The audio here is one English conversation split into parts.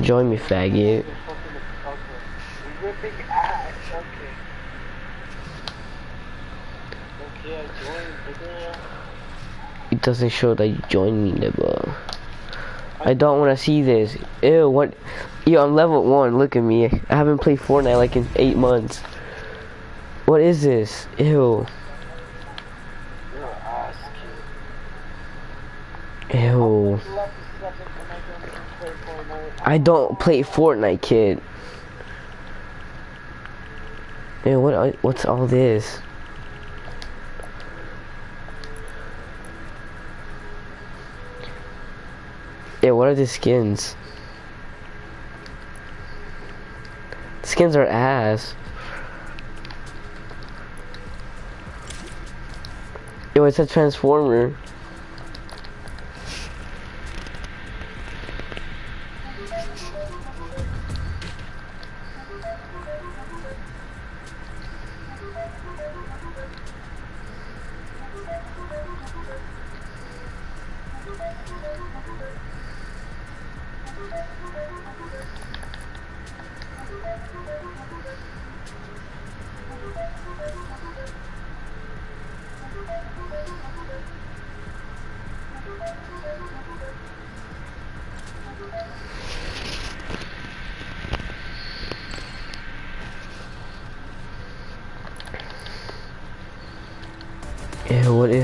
Join me, faggot. It doesn't show that you joined me, nigga. I don't want to see this. Ew, what? Yo, I'm level one. Look at me. I haven't played Fortnite like in eight months. What is this? Ew. Ew. Left a second and I don't even play Fortnite. I don't play Fortnite, kid. Ew, what? are- What's all this? Yeah, what are the skins? Skins are ass. Yo, it's a transformer.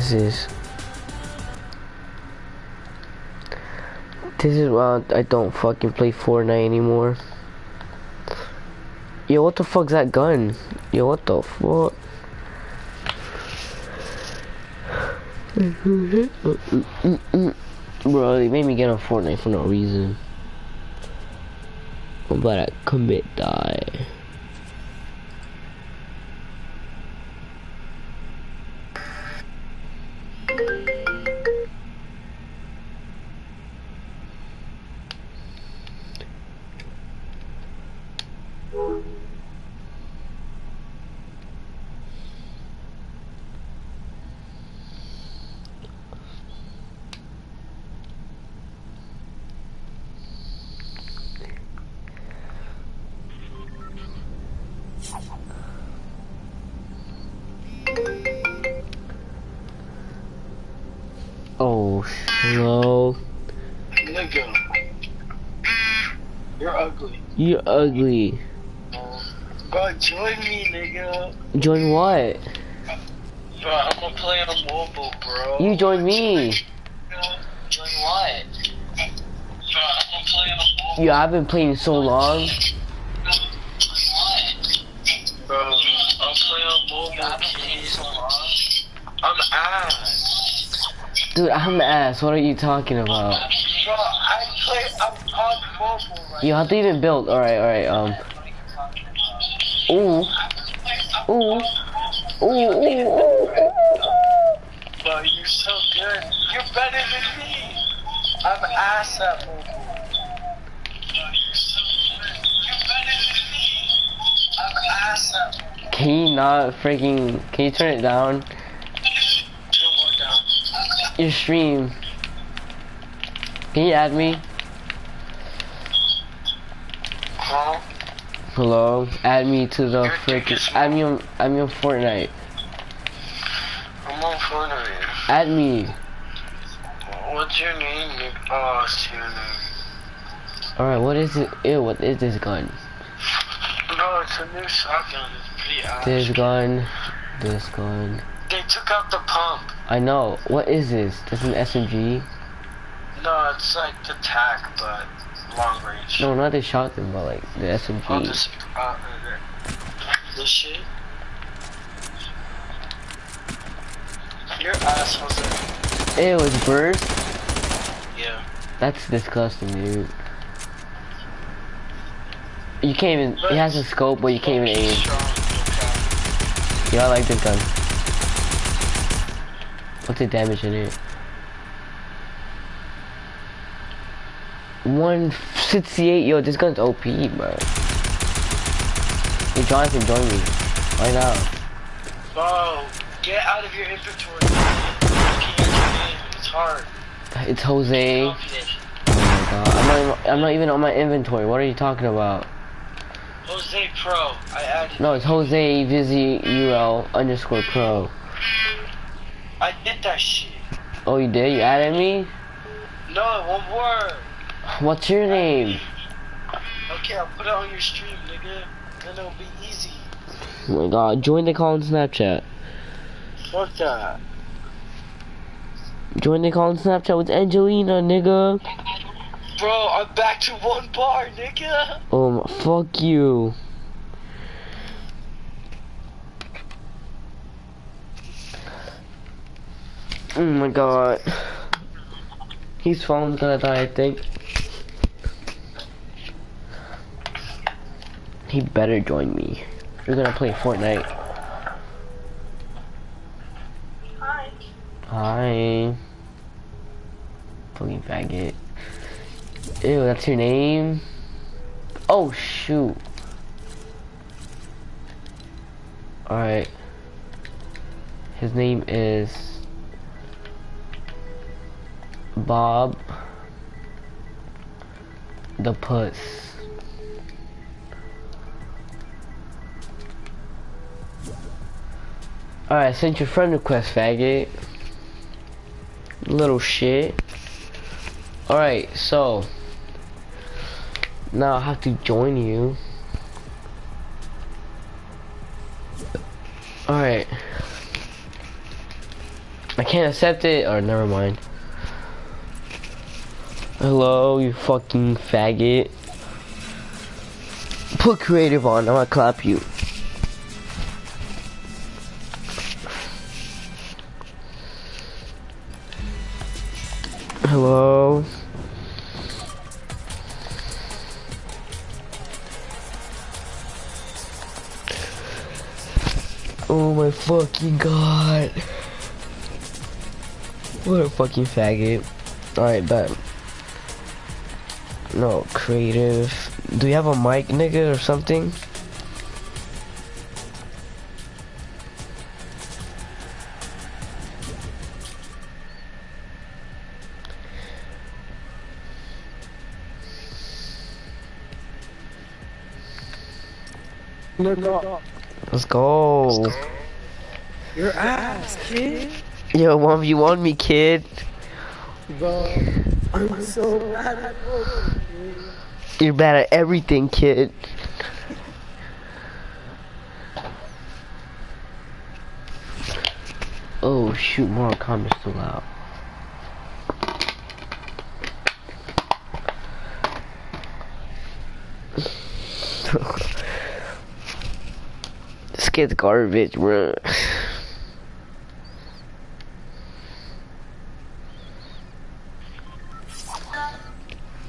What is this? Is why I don't fucking play Fortnite anymore. Yo, what the fuck's that gun? Yo, what the fuck? Bro, they made me get on Fortnite for no reason. I'm about to commit die. Oh, no. Nigga. You're ugly. You're ugly. Bro, join me, nigga. Join what? Bro, I'm gonna play on mobile, bro. You join me. Join what? Bro, I'm gonna play on mobile. Yo, I've been playing so long. Bro, I'm playing on mobile, please. I'm ass. Dude, I'm ass. What are you talking about? Bro, I play, I'm on mobile right Yo, how do you even build? Alright, alright, um. Ooh. Ooh. Ooh, ooh, ooh, ooh. Bro, you're so good. You're better than me. I'm ass. Bro, you're so good. You're better than me. I'm ass at mobile. Can you not freaking. Can you turn it down? Turn one down. Your stream. Can you add me? Huh? Hello? Add me to the freaking. Add me on. Add me on Fortnite. I'm on Fortnite. Add me. What's your name? Oh, it's your name. Alright, what is it? Ew, what is this gun? No, it's a new shotgun. It's pretty ass. This gun. This gun. They took out the pump. I know. What is this? This is an SMG? No, it's like the tac, but long range. No, not the shotgun, but like the Oh, SMG. this, uh, this shit. Your ass was Ew, was burst? Yeah. That's disgusting, dude. You can't even. It has a scope, but you can't even aim. Yeah, I like this gun. What's the damage in it? 168, yo, this gun's OP, bro. Hey, Jonathan, join me. Right now. Bro, get out of your inventory. You can't get in. It's hard. It's Jose. Oh my god. I'm not even on my inventory. What are you talking about? Jose Pro. I added. No, it's Jose Vizzy UL underscore pro. I did that shit. Oh, you did? You added me? No, one word. What's your name? Okay, I'll put it on your stream, nigga. Then it'll be easy. Oh my god, join the call on Snapchat. Fuck that. Join the call on Snapchat with Angelina, nigga. Bro, I'm back to one bar, nigga. Um, fuck you. Oh my god. His phone's gonna die, I think. He better join me. We're gonna play Fortnite. Hi. Hi. Fucking faggot. Ew, that's your name? Oh, shoot. Alright. His name is... Bob... The Puss. Alright, sent your friend request, faggot. Little shit. Alright, so... Now I have to join you. Alright. I can't accept it, or never mind. Hello, you fucking faggot. Put creative on, I'm gonna clap you. Hello. Oh my fucking god. What a fucking faggot. Alright, bet. No, creative. Do you have a mic, nigga, or something? Let's go. Your ass, kid. Yo, 1v1 me, kid. Bro, I'm so bad at Pokemon. You're bad at everything, kid. Oh shoot, Mortal Kombat's still out. this kid's garbage, bro.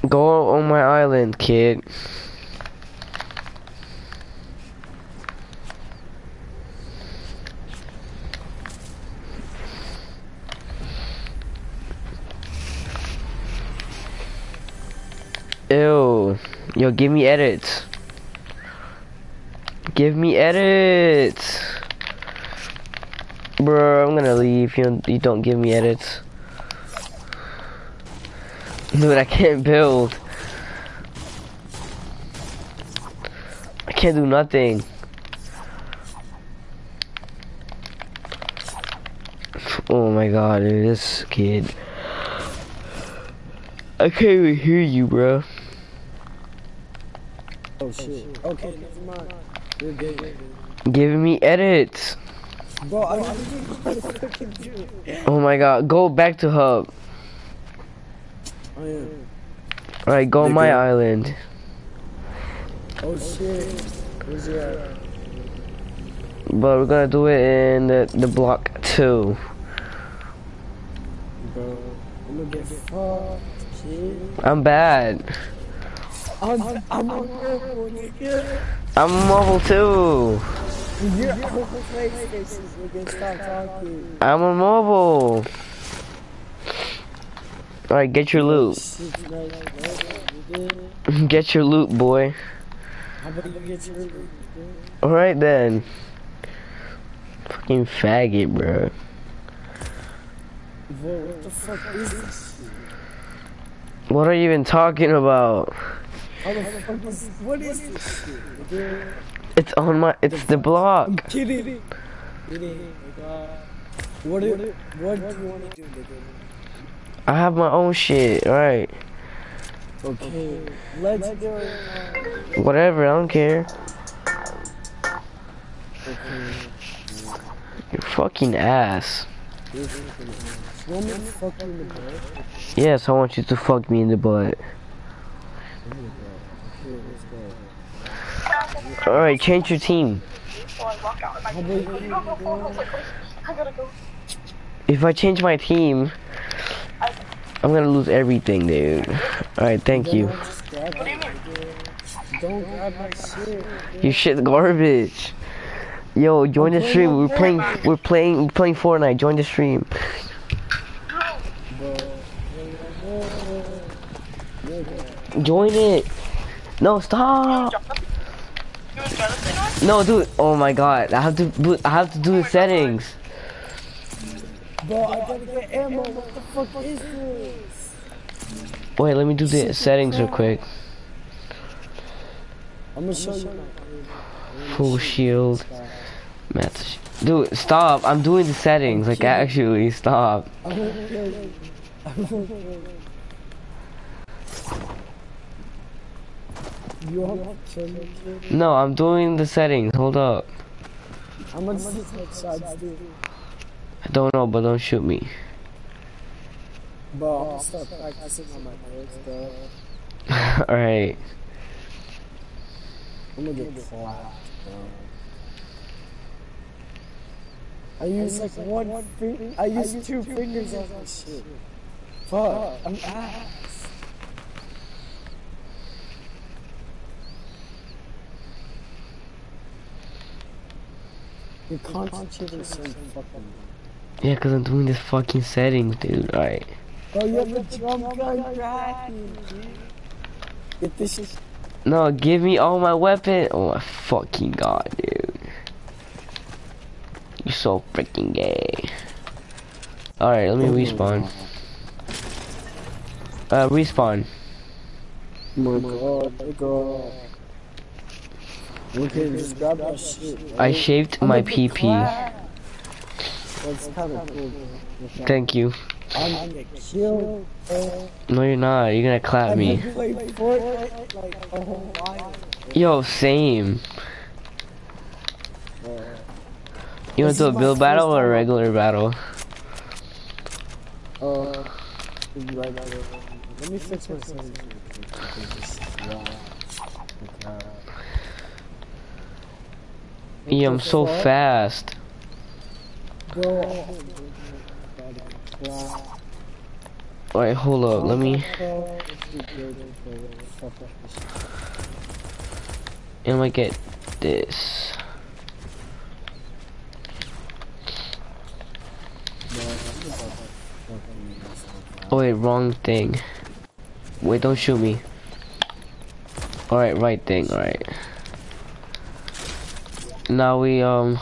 Go on my island, kid. Ew. Yo, give me edits. Give me edits. Bro, I'm gonna leave. You you don't give me edits. Dude, I can't build. Can't do nothing. Oh my god, dude, this kid. I can't even hear you, bro. Oh shit. Okay, never mind. You're good. Giving me edits. Bro, I don't know what to fucking do. Oh my god, go back to hub. Oh, I am. Alright, go on my Nigga. island. Oh shit. Where's he at? But we're gonna do it in the, the block two. Bro, I'm gonna get fucked. Shit. I'm bad. I'm, I'm on purple, nigga. I'm mobile too. You're on PlayStation, nigga. Stop talking. I'm a mobile. Alright, get your loot. Shit, nice, nigga. Get your loot, boy. Alright then. Fucking faggot, bro. What the fuck is this? What are you even talking about? What is this? It's on my, it's the I'm block. kidding. Kidding. What, do, you want to do. I have my own shit, right? Okay, let's do it. Whatever, I don't care. Okay. You fucking ass. You want me to fuck you in the butt? Yes, I want you to fuck me in the butt. Okay, let's go. Alright, change your team. How about you? I gotta go. If I change my team, I'm gonna lose everything, dude. Alright, thank you. You shit. Garbage. Yo, join the stream. We're playing. We're playing. We're playing Fortnite. Join the stream. Join it. No, stop. No, dude. Oh my god. I have to. I have to do the settings. Bro, I gotta get ammo. What the fuck is this? Wait, let me do the settings real quick. I'm gonna show you Full shield. Math. Dude, stop. I'm doing the settings. Like actually, stop. I won't kill you. I won't kill you. You want to kill me, kid? No, I'm doing the settings. Hold up. I'm gonna see headshots, dude. I don't know, but don't shoot me. Bro, I'm start practicing on my legs, bro. Alright. I'm gonna get clapped, bro. I use like one finger. I use two fingers on my shit. Fuck, I'm ass. You're concentrating so fucking. Yeah, cause I'm doing this fucking settings, dude. Alright. Oh, you have a drum gun cracking, dude. Get this shit. No, give me all my weapon. Oh my fucking god, dude. You're so freaking gay. Alright, let me respawn. Uh, respawn. my god, my god. Okay, just grab that shit. I shaved I'm my gonna PP. Clapped. That's kind of cool. bro. Thank you. I'm gonna kill. No, you're not. You're gonna clap me. Fortnite like. Yo, same. Uh, You want to do a build battle or a regular battle? uh, right now, let me fix my settings. real quick, because this is wrong. Okay. Yeah, I'm so fast. Alright, hold up. Let me. And I get this. Oh wait, wrong thing. Wait, don't shoot me. Alright, right thing, alright. Now we, um...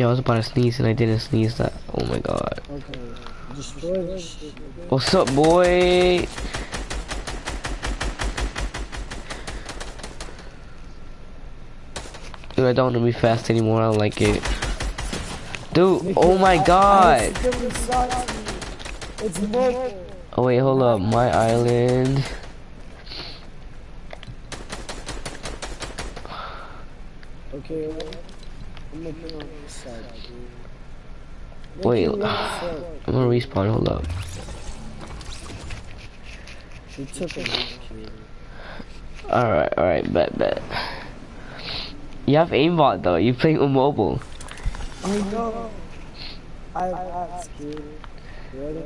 Yeah, I was about to sneeze and I didn't sneeze that. Oh my god. Okay, destroy this shit. What's up, boy? Dude, I don't want to be fast anymore. I don't like it. Dude, oh my god. It's. Oh wait, hold up. My island. Okay, well, I'm looking on this side, dude. Wait. Looking. I'm gonna respawn. Hold up. We took it. kid. Alright, alright, bet, bet. You have aimbot though. You playing on mobile. I know. I have ads, dude. You Ready?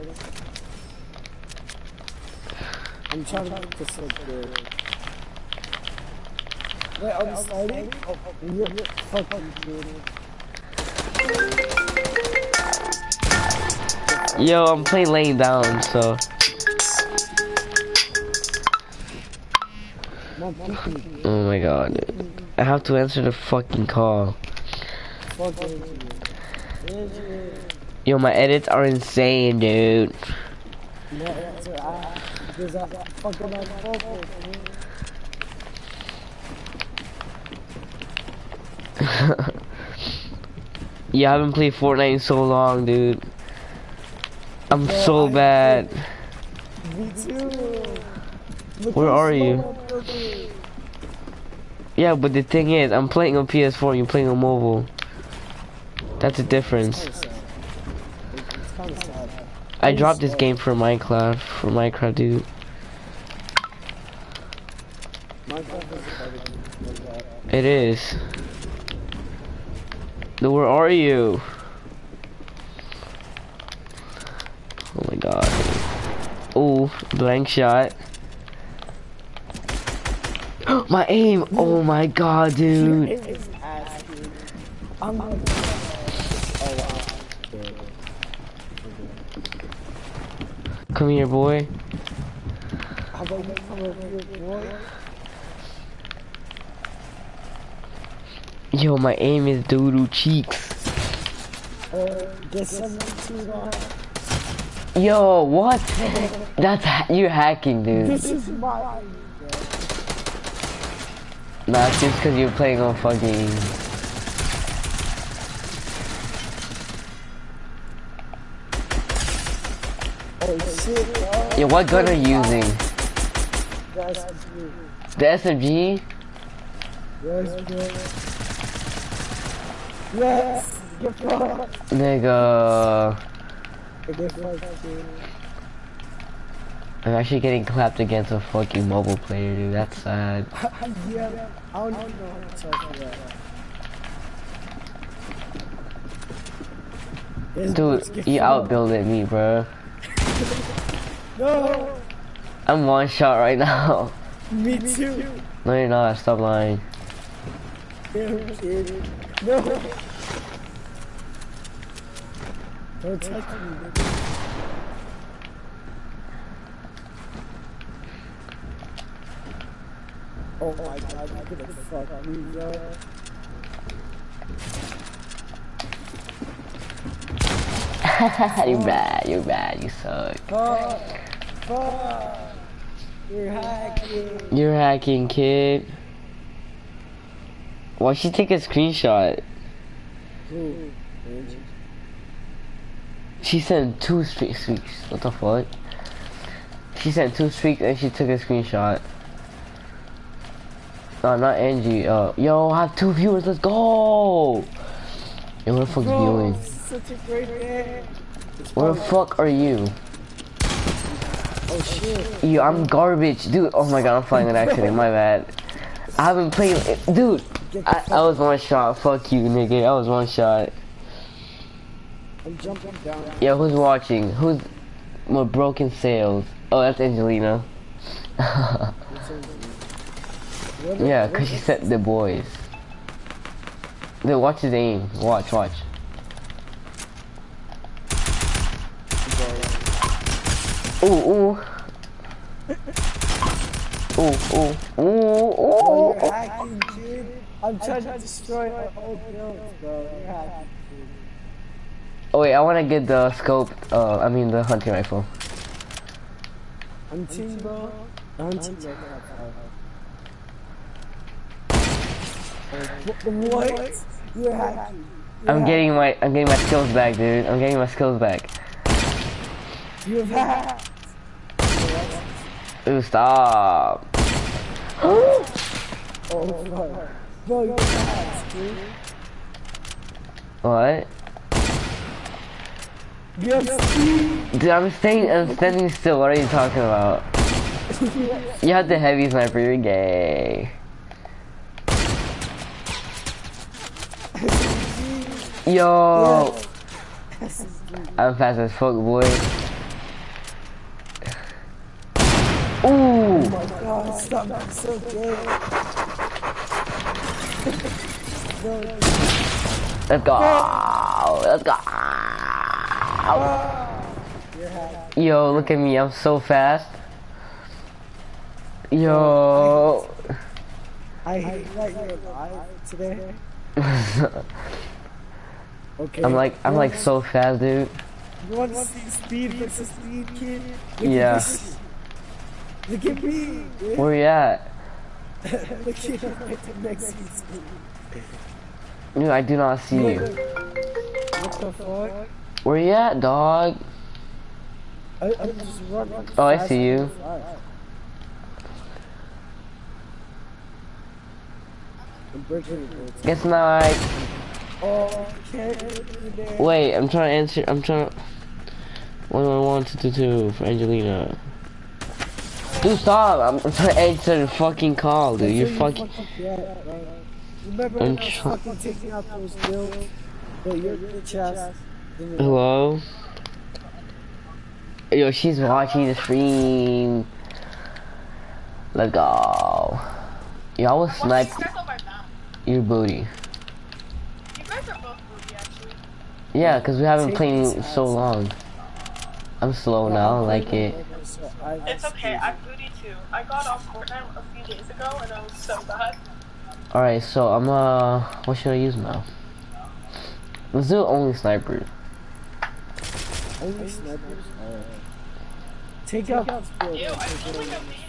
I'm trying to make this look good. Wait, sliding? Oh, you're, you're. Yo, I'm playing laying down, so. Oh my god. I have to answer the fucking call. Yo, my edits are insane, dude. Yeah, I haven't played Fortnite in so long, dude. I'm so bad. Me too. Look Where are you? Yeah, but the thing is, I'm playing on PS4, you're playing on mobile. That's a difference. I dropped this game for Minecraft, for Minecraft, dude. It is. Where are you? Oh my god. Blank shot. my aim! Oh my god, dude. Come here, boy. Yo, my aim is doodoo cheeks. Uh, get some too long. Yo, what? That's ha you're hacking, dude. This is my. Nah, it's just because you're playing on fucking. Oh shit. Yo, what gun are you using? That's. The SMG? Yes. Yes! Nigga. Get fucked, dude. I'm actually getting clapped against a fucking mobile player, dude. That's sad. yeah, I don't even know how to tell you that. This Dude, you outbuilded me, bro. No! I'm one shot right now. Me too! No, you're not. Stop lying. Damn. No! Me, nigga. Oh my god, you're gonna fuck me, bro. you're bad. You're bad. You suck. Fuck! Fuck! You're hacking! You're hacking, kid. Why'd she take a screenshot? Who? She sent two streaks. streaks. What the fuck? She sent two streaks and she took a screenshot. No, not Angie. Uh, yo, I have two viewers. Let's go. Yo, where the fuck Bro, viewing? such a great game! Where the fuck are you? Oh shit! Yo, I'm garbage, dude. Oh my god, I'm flying an accident. My bad. I haven't played, dude. I, I was one shot. Fuck you, nigga. I was one shot. I'm jumping down. Yo, who's watching? Who's more broken sales? Oh, that's Angelina. yeah, cause she said the boys. Dude, watch his aim. Watch, watch. Ooh, ooh. Ooh, ooh, ooh, Oh, ooh, dude. I'm trying to destroy our whole build, bro. You're hacking, dude. Oh wait, I wanna get the scope, uh, I mean the hunting rifle. I'm bro. I'm. What? You're hacking. I'm getting my, I'm getting my skills back, dude. I'm getting my skills back. You're hacked. Ooh, stop. Oh, fuck. Bro, you're hacked, dude. What? Dude, I'm staying, I'm standing still. What are you talking about? You have the heavy sniper. You're gay. Yo, I'm fast as fuck, boy. Ooh, Oh my god, stop. So gay. Let's go. Let's go. You're. Yo, look at me. I'm so fast. Yo, I hate that you're alive today. Okay. I'm like I'm like so fast, dude. You want to see speed versus speed, kid? Look Yeah. Look at me. dude. Where you at? Look at the next speed. Dude, I do not see you. What the fuck? Where you at, dog? I, I'm. Oh, I see you. and fast. I'm breaking it. Guess not. Oh, get me. Wait, I'm trying to answer. I'm trying to. One one one two two two for Angelina. Dude, stop! I'm, I'm trying to answer the fucking call, dude. You're fucking. Remember I'm when I was fucking taking out those bills? But you're bitch ass. Hello. Yo, she's watching the stream. Let's go. Yo, I was Why snipe you guys on my map? your booty. You guys are both booty, actually. Yeah, cause we haven't Take played so long. I'm slow now, I like it. It's okay, I'm booty too. I got off Fortnite a few days ago and I was so bad. Alright, so I'm uh, what should I use now? Let's do only sniper. Only snipers? Alright. Take out this bill. Ew, I feel like I'm being.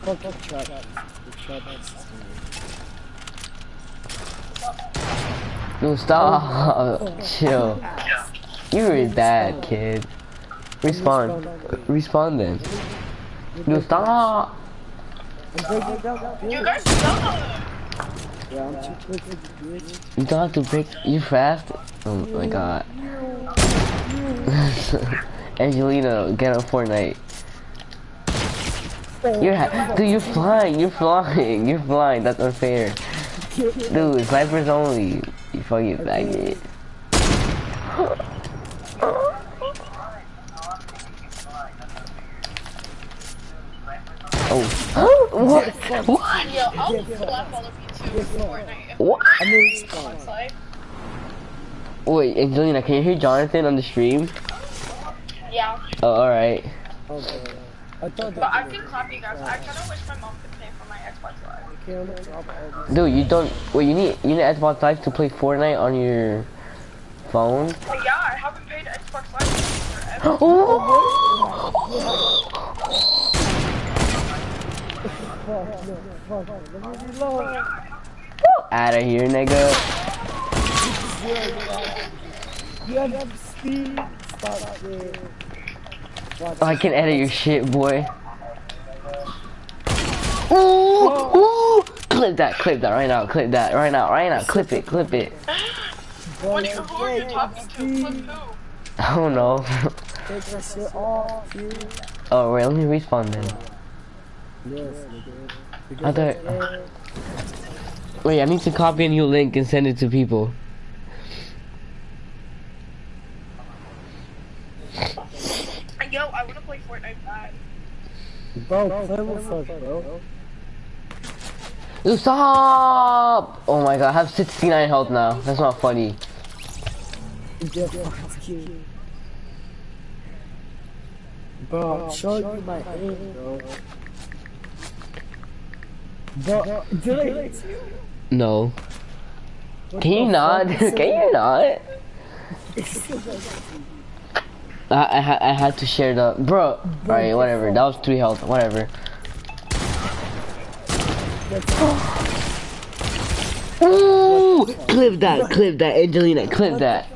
Fuck the trap. The trap is No, stop. Chill. You were bad, kid. Respawn. Respawn then. No, stop. I'm breaking You guys suck! Yeah, I'm too quick bitch. You don't have to break. You fast? Oh my god. Angelina, get on Fortnite. You're dude, you're flying. You're flying. You're flying. That's unfair. Dude, snipers only. You fucking faggot. Oh. what? What? Yo, I'll slap all of you too in Fortnite. What? I'm in respawn. Wait, Angelina, can you hear Jonathan on the stream? yeah. Oh, alright. Oh, boy. I thought But I can clap you guys. I kinda wish my mom could pay for my Xbox Live. Okay, I'm gonna drop all this. Dude, you don't. Wait, you need you need Xbox Live to play Fortnite on your phone. But yeah, I haven't paid Xbox Live forever. Oh! Fuck, no, fuck. Let me reload. Oh, Out of here, nigga. You have speed. Stop there. Oh, I can edit your shit, boy. Ooh, ooh. Clip that, clip that right now, clip that right now, right now. Clip it, clip it. What are you, who are you talking to? Flip who? I don't know. Take that shit off, you. oh, wait, let me respawn then. Yes. I Because thought- that's Wait, I need to copy a new link and send it to people. Yo, I wanna play Fortnite bad. Bro, play with us, bro. Dude, stop! Oh my god, I have 69 health now. That's not funny. Get fucked, kid. Bro, I'm showing you my aim, bro. Bro, did I hit you? No. What Can you not? Can you not? I, I, ha- I had to share the bro. Alright, whatever. That was three health. Whatever. Ooh! Clip that. Clip that. Angelina. Clip that.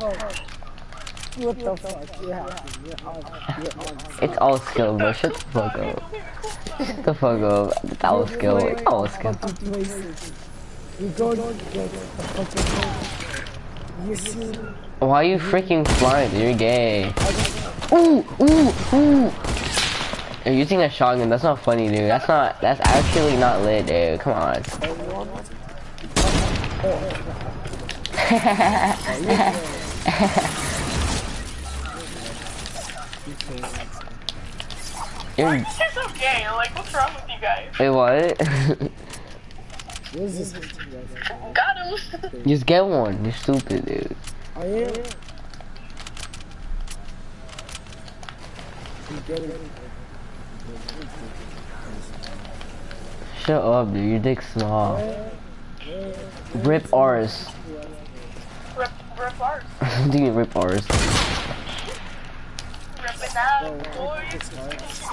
What the fuck? It's all skill, bro. Shut the fuck up. Shut the fuck up. That was skill. It's all skill. Going to get the You? Why are you freaking flying? You're gay. Ooh, ooh, ooh. You're using a shotgun. That's not funny, dude. That's not. That's actually not lit, dude. Come on. Why are You're, guys so gay? Like, what's wrong with you guys? wait, what? What is this? Got him. Just get one. You're stupid, dude. I am. You get it. Shut up, dude. Your dick's small. Rip ours. Rip, rip ours. Do you rip ours? Rip it out, boys.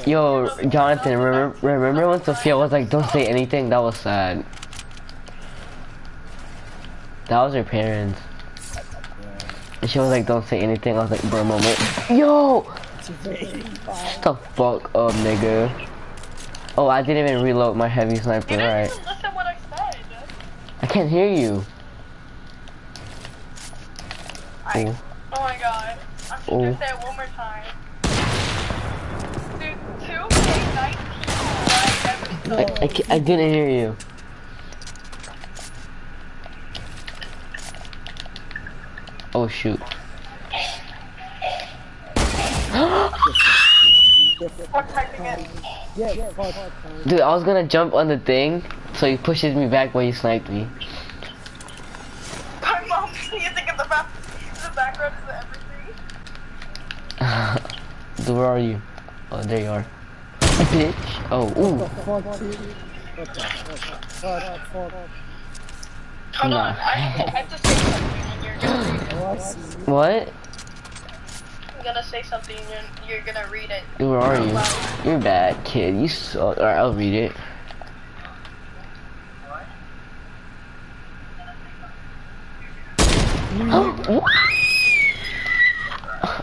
Yo, Jonathan, remember, remember when Sophia was like, don't say anything? That was sad. That was her parents. And she was like, don't say anything. I was like, bro, moment. Yo! Shut the fuck up, nigga. Oh, I didn't even reload my heavy sniper, right. even listen what I said. I can't hear you. I, Oh. oh my god. I'm just Oh. gonna say it one more time. Dude, 2K19 I, I, I didn't hear you. Oh shoot. Fuck typing it. Yeah, fuck. Dude, I was gonna jump on the thing, so he pushes me back when he sniped me. My mom's music in the back. The background is everything. Dude, where are you? Oh, there you are. Bitch. Oh, ooh. The fuck, dude? What the fuck? What the fuck? Hold Nah. on. I have, to, I have to say something and you're gonna read it. What? I'm gonna say something and you're, you're gonna read it. Where are you? Loud. You're bad, kid. You suck. Alright, I'll read it.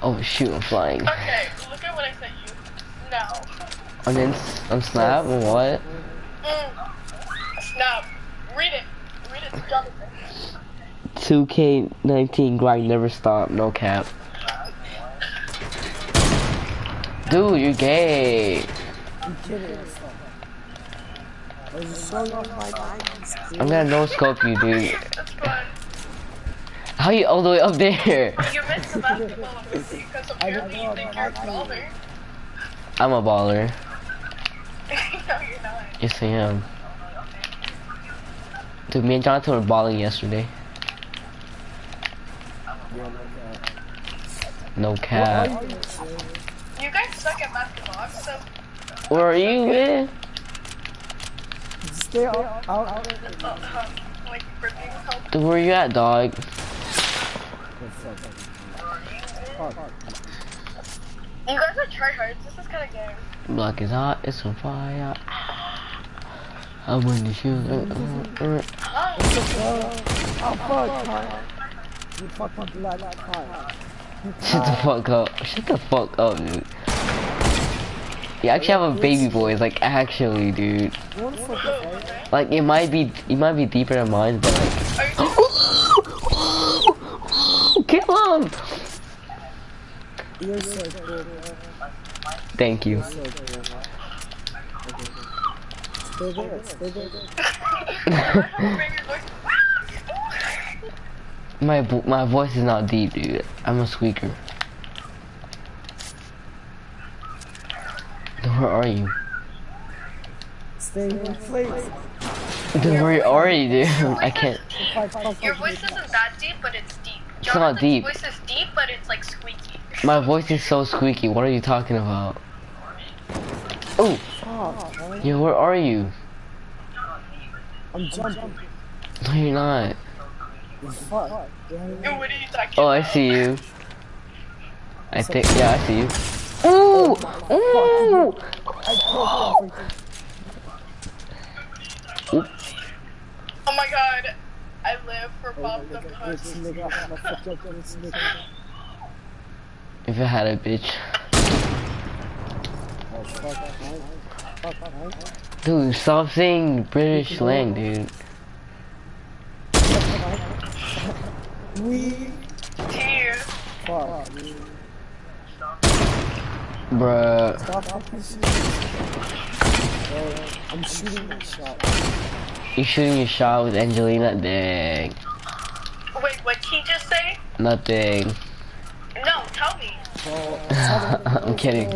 oh shoot, I'm flying. Okay, On, ins on Snap? What? Mm. Now, read it. Read it, Jonathan. 2K19 grind never stop, no cap. Dude, you're gay. You kidding? Stop. I was just showing off my diamonds, dude. I'm gonna no scope you, dude. How you all the way up there? You missed the basketball because apparently you think you're a baller. I'm a baller. No, you're not. Yes, I am. Dude, me and Jonathan were balling yesterday. No cap. You guys suck at basketball, so Where are you, man? Stay out, out, out. uh, uh, like for being help. Dude, where are you at, dog? You guys are tryhards. This is kind of game. Block is hot, it's on fire. I'm in the shoes. Oh, fuck, Kyle. You fucking blood, Kyle. Shut the fuck up. Shut the fuck up, dude. You actually have a baby voice, like actually, dude. You wanna fucking fight? Like it might be, it might be deeper than mine, but like. Kill him! You're so cool. Thank you. So there, stay there. having your voice? My my voice is not deep, dude. I'm a squeaker. Where are you? Stay in place. Dude, where are you, dude? I can't. If I fuck Your voice isn't that deep, but it's deep. It's not Jonathan's deep. voice is deep, but it's like squeaky. My voice is so squeaky. What are you talking about? Oh, fuck, man. yo, where are you? I'm jumping. No, you're not. Fuck. Yeah, And what you talking Oh, I see you. I think, yeah, I see you. Oh, ooh, oh, ooh. I. Oh my god. I live for Oh, Bob the nigga, Puss. this nigga, I'm gonna fuck up this nigga. If I had a bitch, Oh, fuck, man. Fuck, man. Dude, stop saying British slang, dude. We Tears. fuck. Bruh. Stop. Bro, I'm shooting a shot. You shooting your shot with Angelina? Dang. Wait, what did he just say? Nothing. No, tell me. I'm kidding.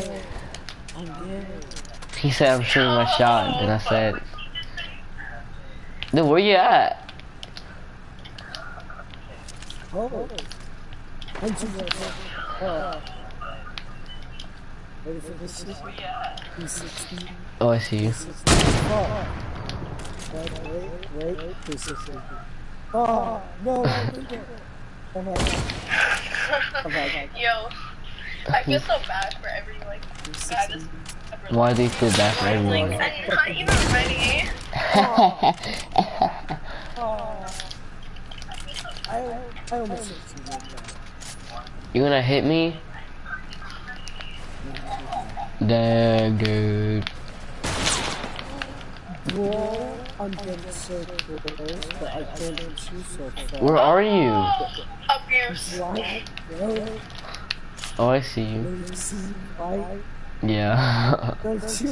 He said I'm shooting my shot. Then I said, "Dude, where you at?" Oh. Oh, I see you. Oh, no. Yo, I feel so bad for every, like, why do you feel bad for everyone? Like, not even ready. oh. I, I almost You gonna hit me? Damn, dude. Where are you? Up here. Oh, I see you. Don't you see why? Yeah. Don't you?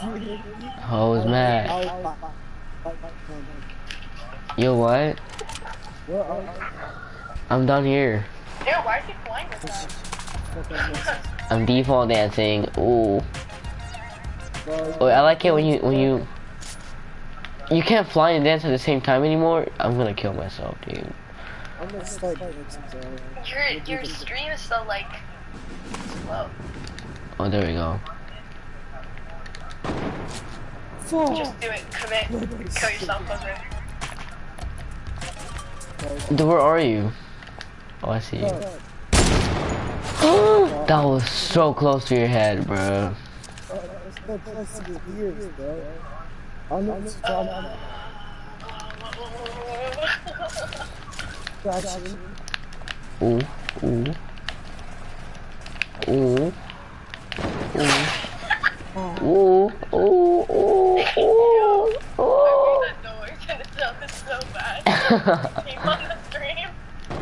Don't you? You- I was mad. Yo, what? Where are you? I'm down here. Yeah, why is he flying with that? I'm default dancing. Ooh. bro, Oh, I like it when you when you you can't fly and dance at the same time anymore. I'm gonna kill myself, dude. I'm gonna start dancing. Your your stream is so like slow. Oh, there we go. Fuck! Just do it. Commit. Kill yourself over. Dude, where are you? Oh, I see you. Fuck. that was so close to your head, bro. It's no place to get ears, bro. I know what's wrong. Gotcha. Ooh, ooh, ooh, ooh, ooh, ooh, ooh, ooh, ooh. that noise and it sounded so bad. Came on the stream.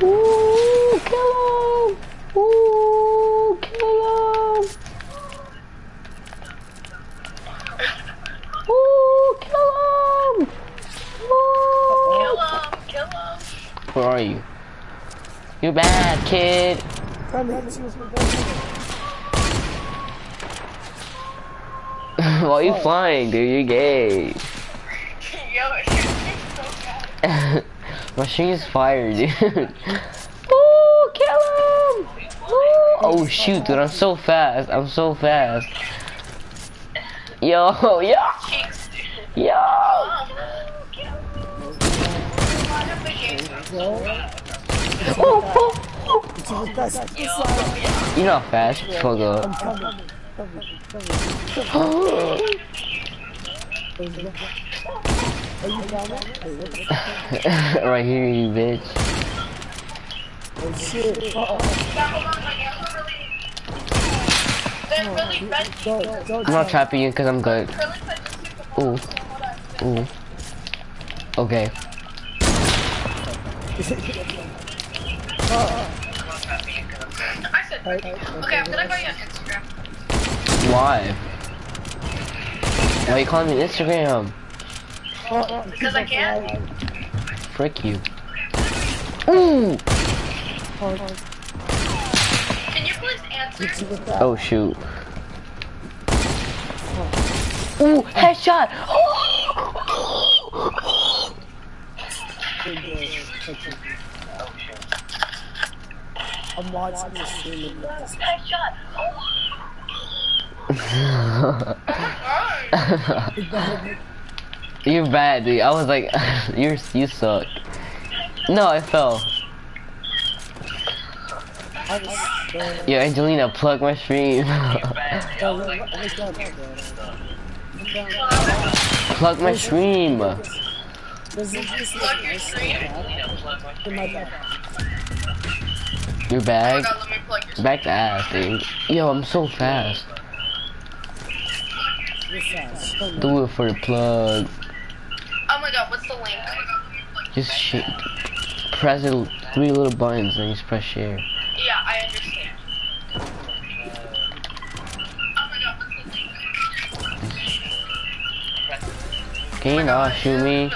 Ooh, kill him! Ooh, kill him! Ooh, kill him! Ooh. Kill him. Kill him. Where are you? You're bad, kid. Trying you with my gun. Why are you flying, dude? You're gay. Yo, it's so bad. My string is fire, dude. Ooh, kill him! Ooh. Oh shoot, dude, I'm so fast. I'm so fast. Yo, yo, Cheeks, yo. Kill him. One of the games was so bad. Oh, oh, you're not fast, fuck up. right here, you bitch. I'm not trapping you because I'm good. Ooh. Ooh. Okay. Okay, I'm gonna go on Instagram. Why? Why you calling me Instagram? Because I can. Frick you. Ooh. Can you please answer? Hit you with that. Oh shoot. Ooh, headshot. I'm watching this stream. You're bad, dude. I was like, you you suck. No, I fell. Yo, Angelina, plug my stream. plug Plug my stream bag? Your Oh bag? god, let me plug your. Back to ass, dude. Yo, I'm so fast. You're fast. Come on. Do it for the plug. Oh my god, what's the link? Just shit. Press the three little buttons and you just press share. Yeah, I understand. Oh my god, what's the link? Can you not shoot me?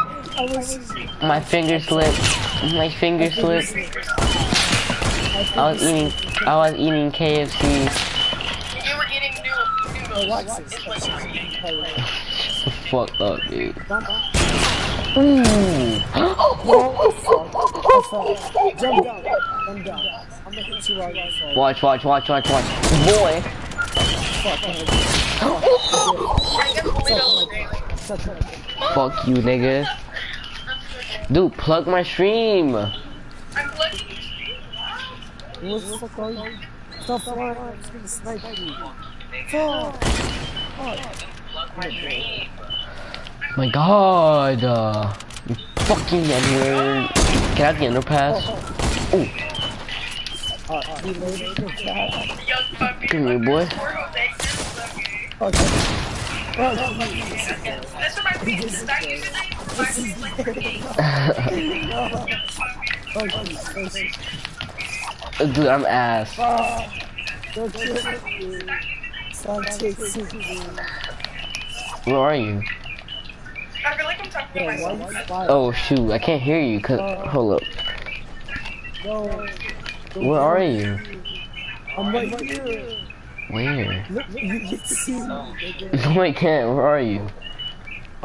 My finger slipped. My finger slipped. I was eating. I was eating KFC. You were eating noodles. Fucked up, dude. Watch, watch, watch, watch, watch. Boy. Fuck you, nigga. Dude, plug my stream. I'm looking at you. What the fuck are? Stop flying, I'm just gonna snipe you. Fuck! My god. Uh, you fucking N-word. Get out the underpass. Ooh, Uh, your come here, boy. Oh, Dude, I'm ass. Where are you? Oh shoot, I can't hear you. Cause hold up. Where are you? I'm right here. Where? No, I can't. Where are you?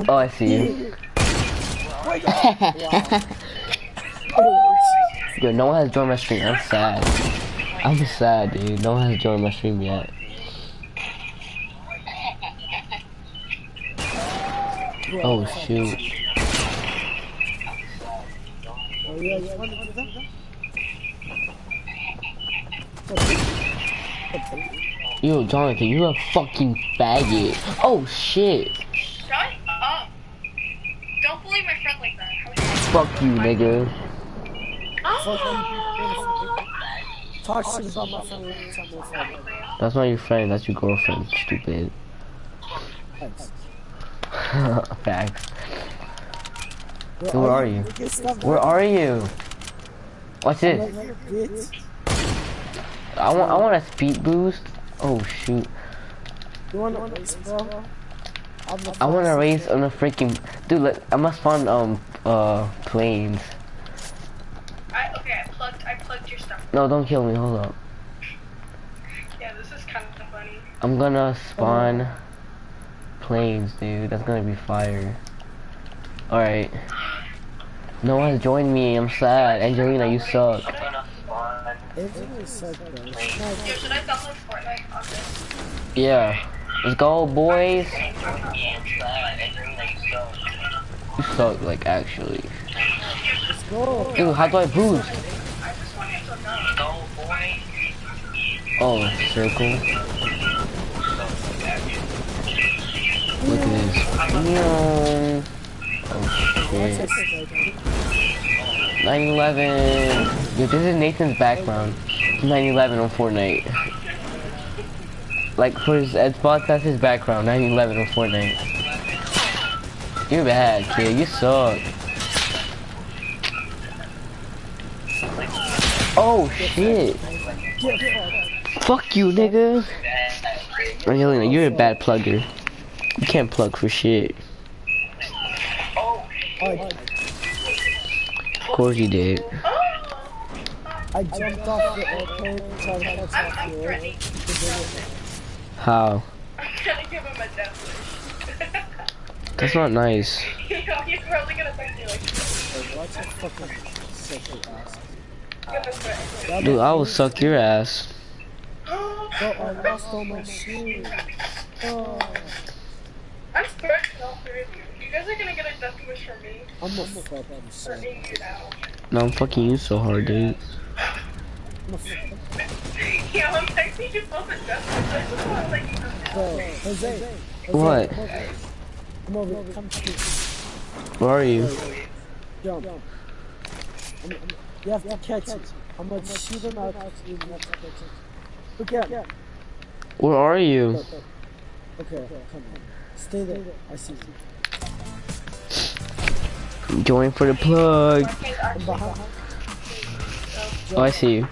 Oh, I see you. No one has joined my stream. I'm sad. I'm sad, dude. No one has joined my stream yet. Oh shoot. Yo, Jonathan, you a fucking faggot. Oh shit. Shut up. Don't bully my friend like that. Fuck you, nigga. Talk shit about my friend every time I find him. That's not your friend. That's your girlfriend. Stupid. Thanks. Facts. Where are you? Nigga, Where are you? What's this? I want. I want a speed boost. Oh shoot. You wanna race, bro? I'm the I want to fastest. race on a freaking dude. Let, I must find um uh planes. I, okay, I plugged, I plugged your stuff. No, don't kill me. Hold up. Yeah, this is kind of funny. I'm gonna spawn planes, dude. That's gonna be fire. All right. No one has joined me. I'm sad. Angelina, you suck. Everything is so good. Yo, should I download Fortnite on this? Yeah. Let's go, boys. You suck, like actually. Dude, how do I boost? Oh, circle. Look at this. Meow. Oh shit. 911. Yo, this is Nathan's background. 911 on Fortnite. Like for his Xbox, that's his background. 911 on Fortnite. You're bad, kid. You suck. Oh shit. Fuck you, nigga. Angelina, you're a bad plugger. You can't plug for shit. Of course you did. I jumped off the airplane to catch How? I'm gonna give him a death wish. That's not nice. you he's probably gonna think you like, Hey, watch fucking sexy ass. Dude, I will suck your ass. you. I lost all my shoes. Oh, I'm threatening all three of you. You guys are gonna get a death wish from me. I'm gonna fuck you so. For being you now. No, I'm fucking you so hard, dude. I'm gonna Yeah, I'm texting you both a death wish. I just want to let you know. Bro, Jose. Jose What? Come over. Come. Come to me. Where are you? Jump. I'm, I'm, you have to catch it. I'm gonna shoot him out. You have to catch it. Look at me. Where are you? Okay, okay, come on. Stay there. I see you. Join for the plug. Okay, I'm actually, behind. Oh, I see you.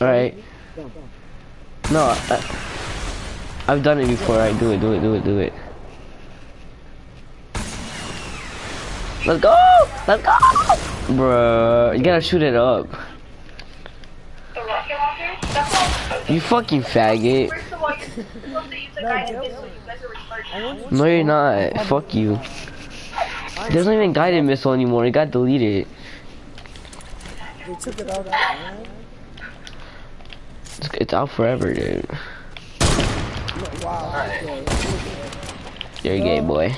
Alright. No, I, I've done it before. Alright, do it, do it, do it, do it. Let's go! Let's go! Bruh, you gotta shoot it up. the rocket launcher? That's all. You fucking faggot. No, you're not. Fuck you. There's not even guided missile anymore. It got deleted. They took it out. It's, it's out forever, dude. Wow, okay. You're a gay boy.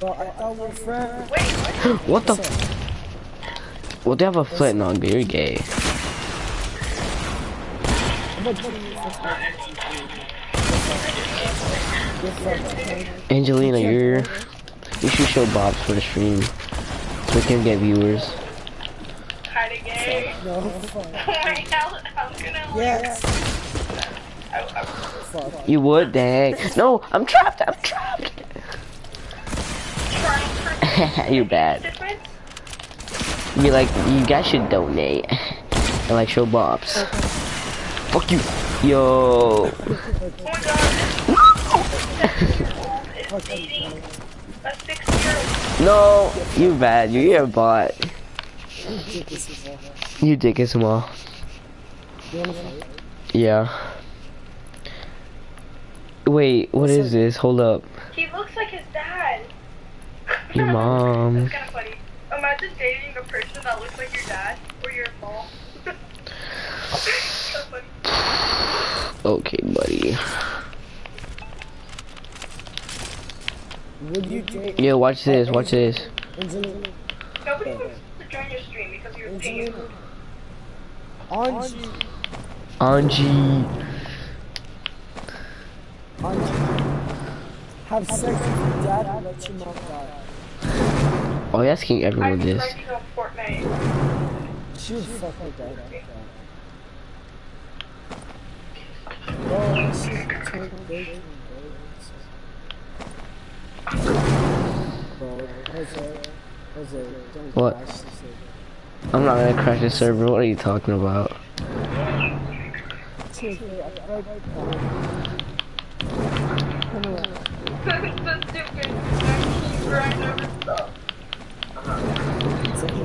What? The? Well, they have a flint on, but you're gay. Angelina, you're. You should show Bob's for the stream, so we can get viewers. Kinda gay. No, fuck. Wait, how, how can I like, Yes. I, I, You would, dang. No, I'm trapped. I'm trapped. trying you're bad. difference? Be like, you guys should donate and like show Bob's. Fuck you, yo. Oh my god, it's a. No, you bad. You're a bot. Dick is small. You dick is small. You? Yeah. Wait, what is this? Hold up. He looks like his dad. Your mom. That's kind of funny. Imagine dating a person that looks like your dad or your mom. Okay, buddy. Would you date Yo, watch this. Watch this. Angelina? Nobody wants to join your stream because you're paying. Angelina? Angie. Angie. Angie. Have sex with your dad and let your mom die. Oh, you're asking everyone this. playing on Fortnite. She would fuck her dad. Bro, oh, she's totally dating, bro. Bro, Jose, Jose, don't What? crash this thing. I'm not gonna crash the server. What are you talking about? Chill, bro, I tried to call him. Come on. the stupid keep grind over stuff.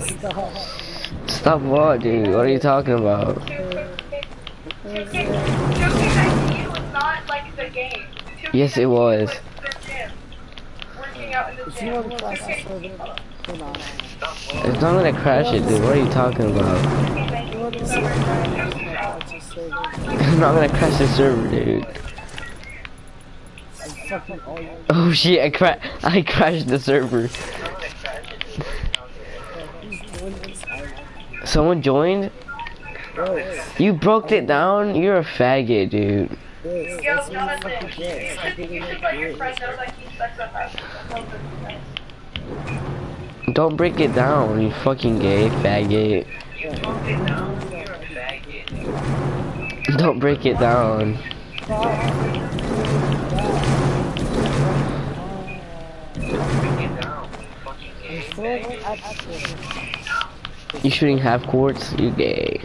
Say stop. Stop what, dude? What are you talking about? Joking ICU was not like the game. Yes, it was. Working out in the If you want to gym. It's not gonna crash it, dude. What are you talking about? I'm not gonna crash the server, dude. Oh shit! I cra- I crashed the server. Someone joined. You broke it down. You're a faggot, dude. Yo, Don't break it down, you fucking gay faggot. Don't break it down. You shooting half courts? You gay.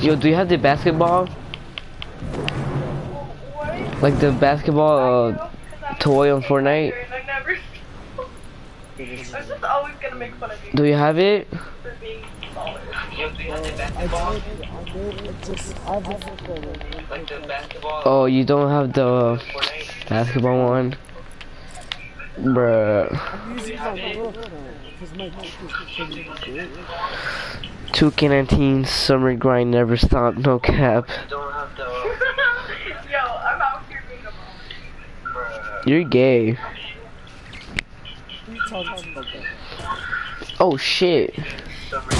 Yo, do you have the basketball? Like the basketball uh, toy on Fortnite? I never. I was just always gonna make fun of you Do you have it? for being smaller. I told you, I did, it just, I have a football one. Like the basketball Oh, you don't have the basketball one? Bruh. I'm using my work now, because my dick is pretty big. 2K19 summer grind never stopped, no cap. You don't have the Yo, I'm out here being a mom. bruh. You're gay. Who you talking about that? Oh shit. Summer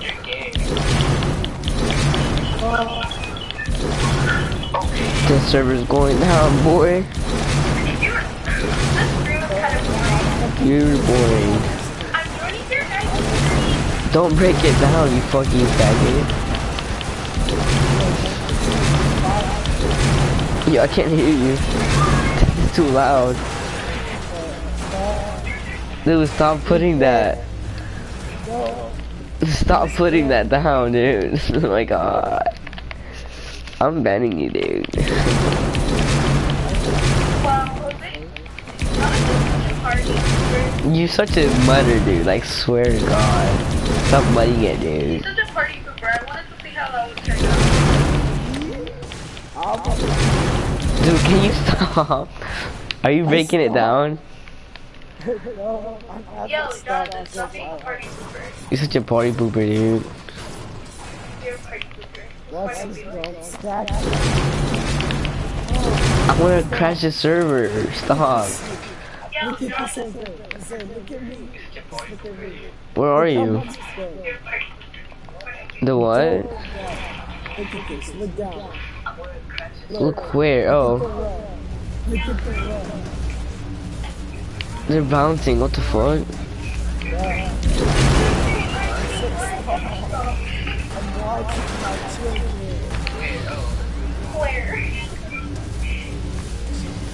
You're gay. The server's going down, boy. You were, this stream was kind of boring. You're boring. I'm joining here, guys. Don't break it down, you fucking faggot. Yo, I can't hear you. It's too loud. Dude, stop putting that. Stop putting that down, dude. oh my god. I'm banning you, dude. Well, Jose, not a party. You're such a mutter, dude. Like, swear to God. Stop mudding it, dude. such a party pooper. I wanted to see how that would turn out. Dude, can you stop? Are you breaking it down? No, Yo, Jonathan, stop being party pooper. You're such a party pooper, dude. You're a party pooper. Watch Party pooper. I wanna crash the server. Stop. Yeah, Look you're at a this over. Listen, look at me. Just look at me. Where are you? much is there? party The what? Look at this. Look down. Look where? Oh, they're bouncing. What the fuck?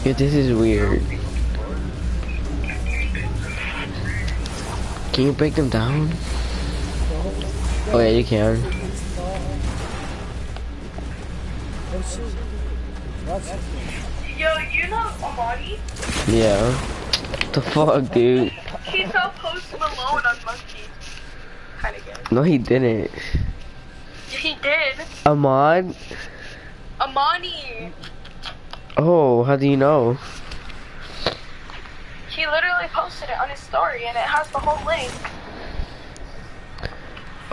Yeah, this is weird. Can you break them down? Oh yeah, you can. Watch it. Yo, you know Amani? Yeah. What the fuck, dude? He saw Post Malone on Monkey. Kinda good. No, he didn't. He did. Ahmad? Amani. Oh, how do you know? He literally posted it on his story and it has the whole link.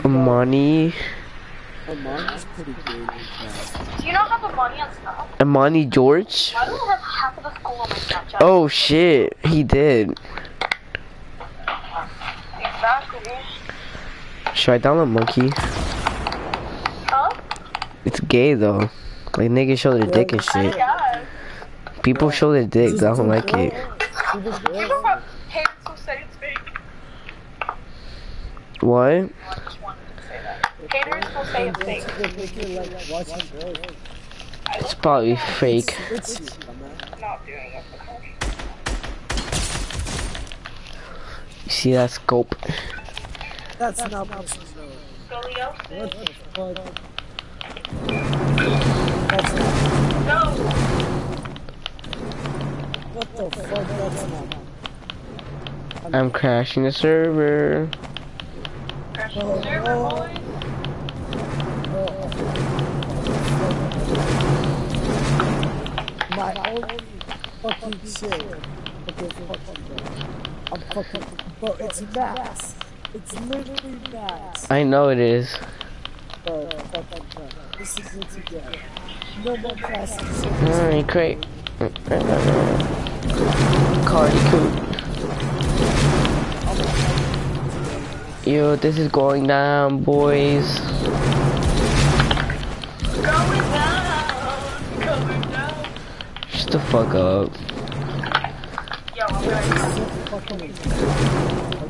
Amani? Amani's pretty good. Yeah. Do you not have Amani on Snap? Amani George? Why do I have half of the school on my Snapchat? Oh shit, he did. Exactly. Should I download Monkey? Huh? It's gay though. Like niggas show their dick and shit. People show their dicks, I don't like it. She was You good. don't have haters who say it's fake. What? I just wanted to say that. Haters will say it's fake. They make you like watching girls. It's probably fake. It's you. I'm not doing it. You see that scope? That's not what. What the fuck? That's not. No. What the fuck? That's not. I'm crashing the server. Crash the server, boys. My only fucking shit. Okay, fuck you, bro. I'm fucking. Bro, it's Max. It's literally Max. I know it is. Bro, fucking. This is what you get. No more classes. Alright, great. Cardi coot. Yo, this is going down, boys. The fuck up.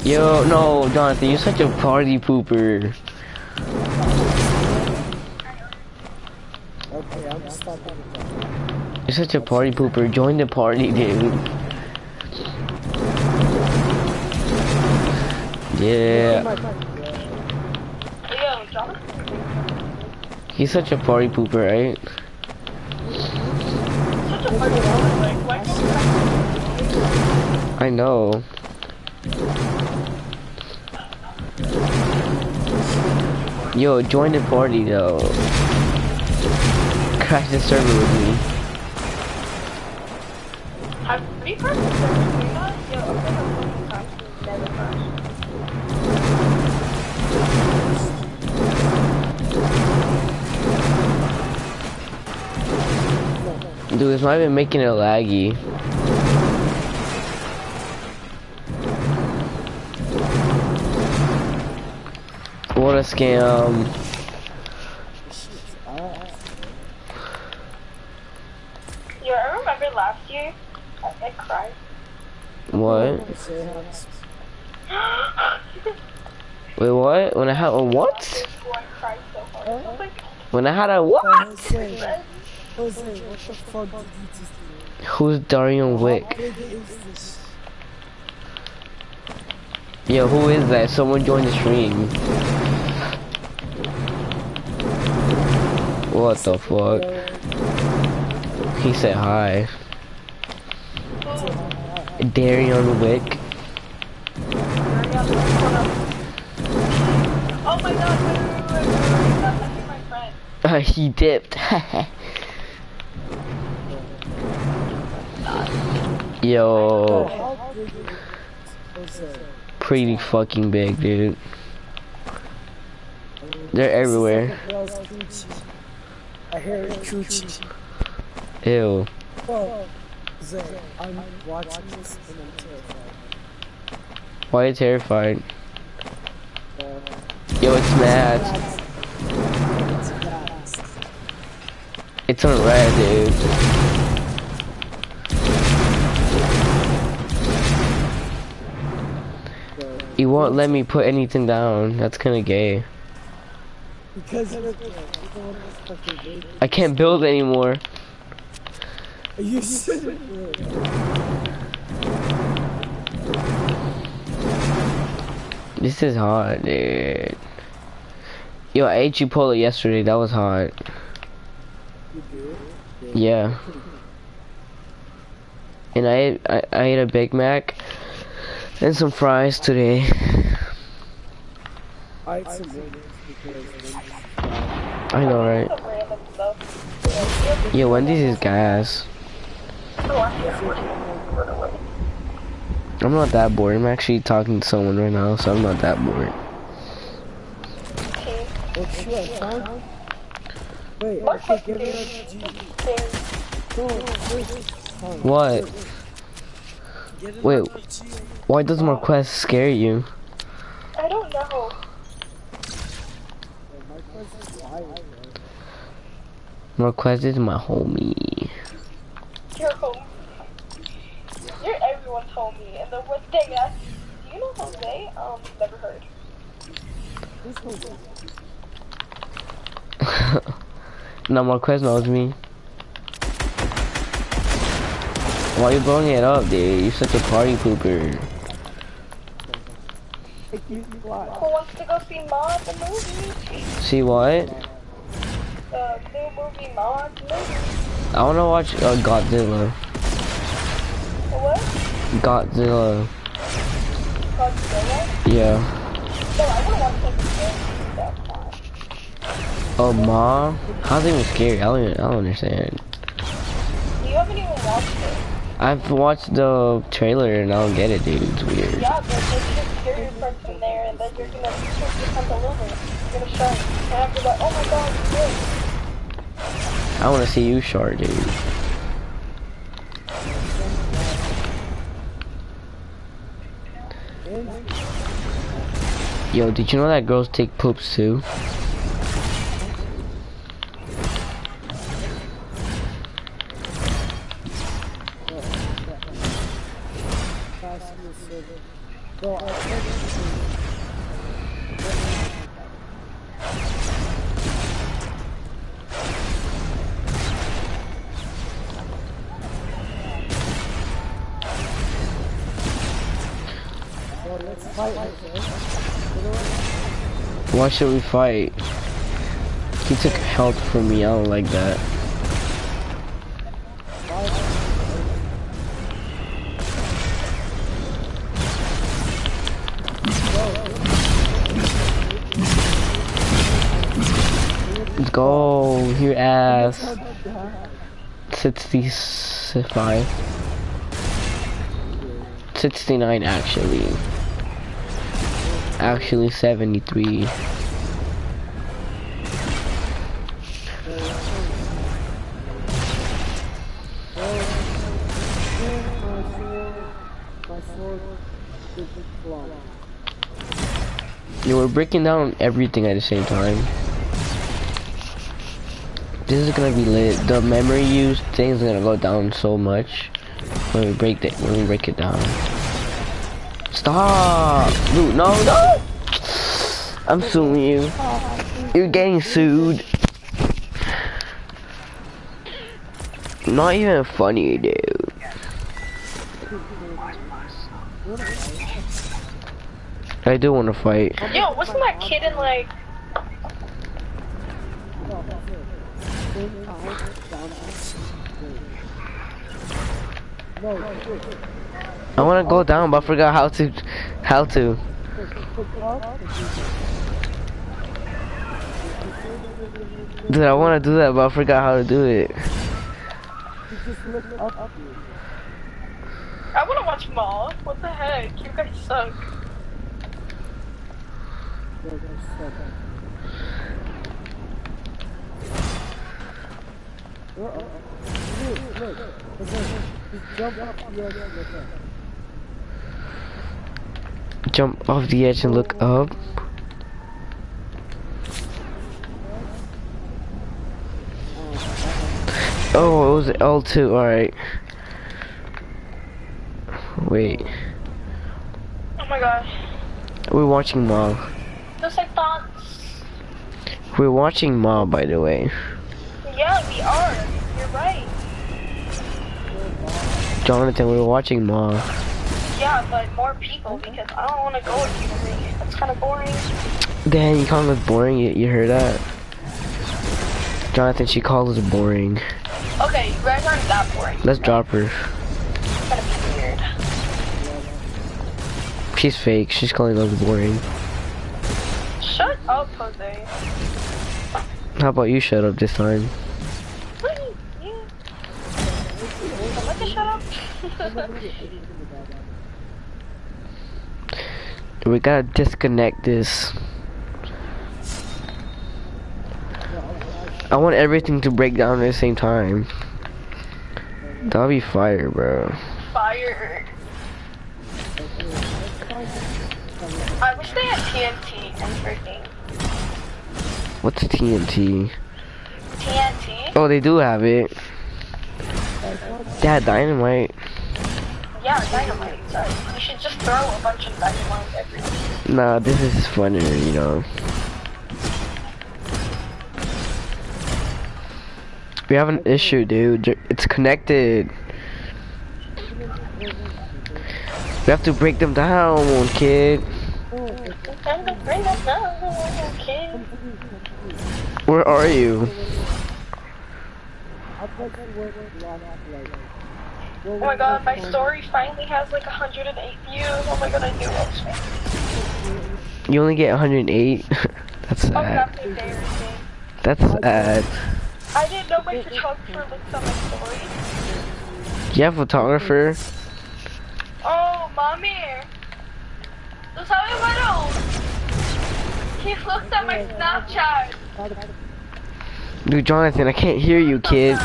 Yo, no, Jonathan, you're such a party pooper. You're such a party pooper. Join the party, dude. Yeah, he's such a party pooper, right? Such a funny moment. Like, why can't you I know. Yo, join the party though. Crash the server with me. Have we crashed the server? Dude, it's not even making it laggy. What a scam. Yo, I remember last year. I, I cried. What? Wait, what? When I had a what? Before I cried so hard. I was like, When I had a what? Who's Darian Wick? Yo, who is that? Someone joined the stream. What the fuck? He said hi. Darian Wick. Oh my god, wait, wait, wait, he dipped. Yo, Bro, how big is Jose? pretty fucking big, dude. They're everywhere. Second girl's coochie. I hear it coochie. Ew. I'm watching this and I'm terrified. Why are you terrified? Yo, it's mad. It's on red, dude. You won't let me put anything down. That's kind of gay. Because. I can't build anymore. Are You shouldn't do it. This is hot, dude. Yo, I ate Chipotle yesterday. That was hot. You do it. Yeah. And I I, I ate a Big Mac and some fries today. I I know, right? Yeah, Wendy's is gas. I'm not that bored. I'm actually talking to someone right now, so I'm not that bored. What wait. Hold on. What? Get Wait. another G. Why does Marquez scare you? I don't know. My question's wild, bro. Marquez is my homie. You're home. You're everyone's homie. And the one thing I do you know Jose? Um, never heard. No, Marquez knows me. Why you blowing it up, dude? You're such a party pooper. Make you fly. Who wants to go see Ma the movie? See what? The new movie Ma movie. I wanna watch uh, Godzilla. What? Godzilla. Godzilla? Yeah. No, I wanna watch like the game. Oh, Ma? How's it even scary? I don't, even, I don't understand. You haven't even watched it. I've watched the trailer and I don't get it, dude. It's weird. Yeah, in there, and then you're gonna just become the lover. You're gonna. And after that, oh my god, you did. I wanna see you short, dude. Yo, did you know that girls take poops too? We fight? He took health from me, I don't like that. Let's go, your ass. 65. 69 actually. Actually 73. Yeah, we're breaking down everything at the same time. This is gonna be lit. The memory use thing is gonna go down so much when we break it. When we break it down. Stop, dude! No, no! I'm suing you. You're getting sued. Not even funny, dude. I do want to fight. Yo, wasn't that kid in like I want to go down, but I forgot how to, how to. Dude, I want to do that, but I forgot how to do it. I wanna watch Ma. What the heck? You guys suck. You guys suck. Jump off the edge and look up. Oh, it was L2, alright. Wait, Oh my gosh. we're watching Mob. Just like thoughts. We're watching Mob, by the way. Yeah, we are. You're right. Jonathan, we're watching Mob. Yeah, but more people because I don't want to go with you. That's kind of boring. Damn, you call us boring, you, you heard that? Jonathan, she called us boring. Okay, you guys aren't that boring. Let's drop her. She's fake, she's calling us boring. Shut up, Jose. How about you shut up this time? What are you? you- Someone to shut up. We gotta disconnect this. I want everything to break down at the same time. That'll be fire, bro. I wish they had TNT and freaking What's TNT? TNT. Oh, they do have it. Yeah, dynamite. Yeah, dynamite. Sorry. We should just throw a bunch of dynamite everywhere. Nah, this is funner, you know. We have an issue, dude. It's connected. We have to break them down, kid. Time to bring us down, okay? Where are you? I'll put you where it's long. Oh my god, my story finally has like 108 views. Oh my god, I knew I was You only get 108. That's Oh, sad. that's. That's sad. I didn't know my photographer looked at my story. You have a photographer? Oh, mommy. He looked at my Snapchat. Dude, Jonathan, I can't hear you, kid.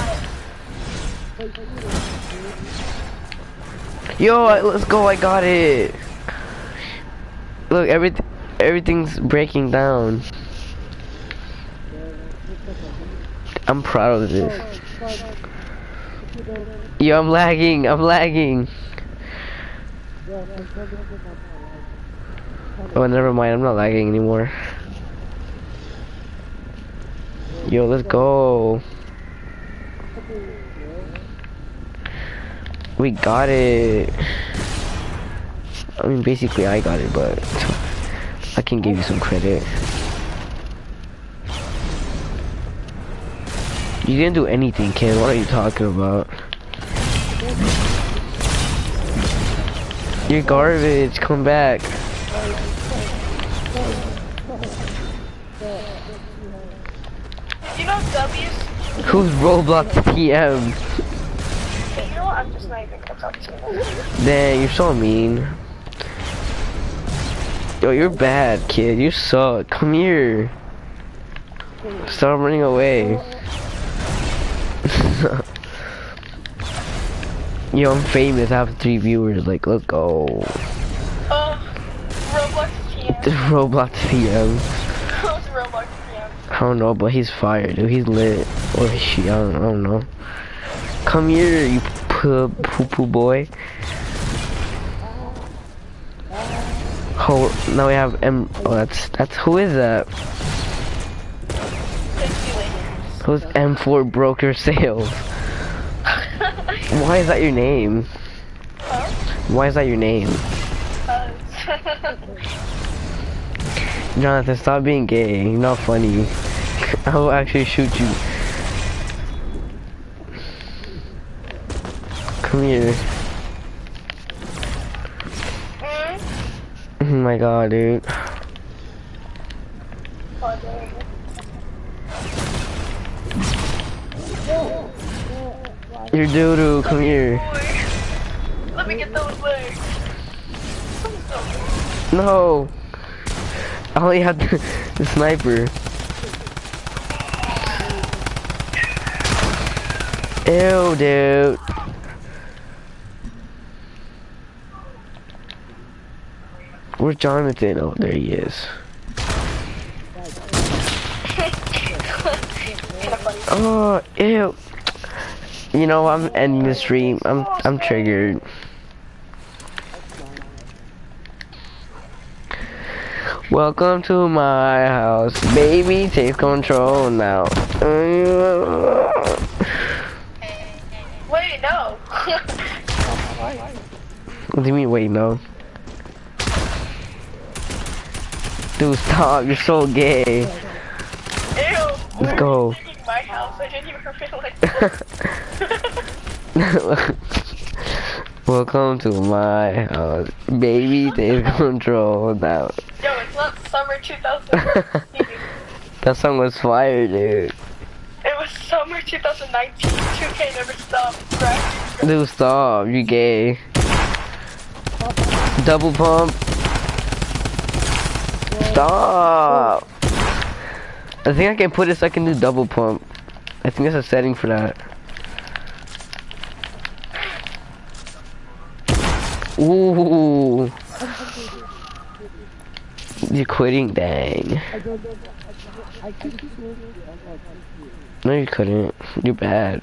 Yo, let's go. I got it. Look, every everything's breaking down. I'm proud of this. Yo, I'm lagging. I'm lagging. Oh, never mind. I'm not lagging anymore. Yo, let's go. We got it. I mean, basically, I got it, but I can give you some credit. You didn't do anything, kid. What are you talking about? You're garbage. Come back. Who's Roblox TM? You know what? I'm just not even gonna talk to you. Dang, you're so mean. Yo, you're bad, kid. You suck. Come here. Stop running away. Yo, I'm famous. I have three viewers. Like, let's go. Oh, Roblox TM. Roblox TM. Who's Roblox TM? I don't know, but he's fired, dude. He's lit. Or she, I don't, I don't know. Come here, you poo poo poo boy. Oh, now we have M. Oh, that's that's who is that? Who's M4 broker sales? Why is that your name? Huh? Why is that your name? Uh, Jonathan, stop being gay. You're not funny. I will actually shoot you. Come here. Oh my god, dude. Oh, dang. Doo-doo, come here. Let me get those legs. No! I only have the, the sniper. Ew, dude. Where's Jonathan? Oh, there he is. Kind of funny. Oh, ew. You know, I'm ending the stream. I'm I'm triggered. Welcome to my house, baby. Take control now. Wait, no. What do you mean? Wait, no. Dude, stop. You're so gay. Ew. Let's go. My house. I didn't even feel like. Welcome to my house, baby. Take control now. Yo, it's not summer 2000. that song was fire, dude. It was summer 2019. 2K never stopped. Right? Dude, stop. You gay. Double pump. Stop. I think I can put it so I can do double pump. I think there's a setting for that. Ooh. You're quitting, dang. No, you couldn't. You're bad.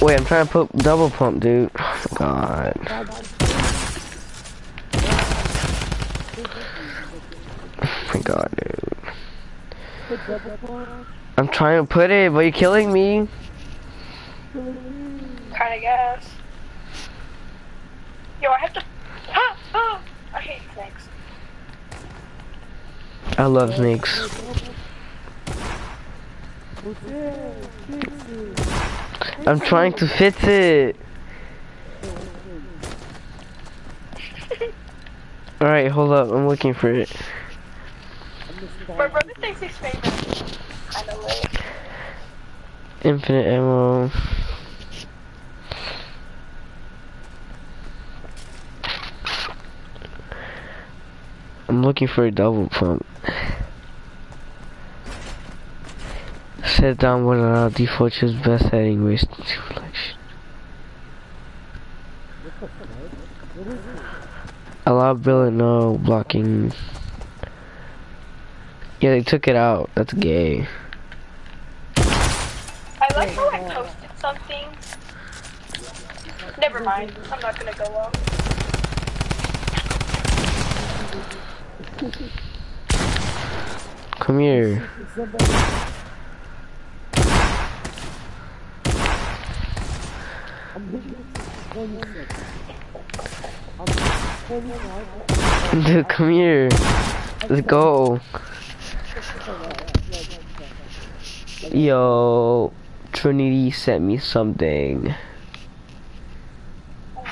Wait, I'm trying to put double pump, dude. God. Oh my God, dude. I'm trying to put it, but you're killing me. Kinda guess. Yo, I have to. Ah, ah. I hate snakes. I love snakes. I'm trying to fix it. Alright, hold up. I'm looking for it. My brother thinks he's famous. Kinda lit. Infinite ammo. I'm looking for a double pump. Set down what allow uh, default choose best setting waste selection. Allow billet no blocking. Yeah, they took it out. That's gay. I like how I posted something. I'm not gonna go. Come here. Dude, come here. Let's go. Yo, Trinity sent me something.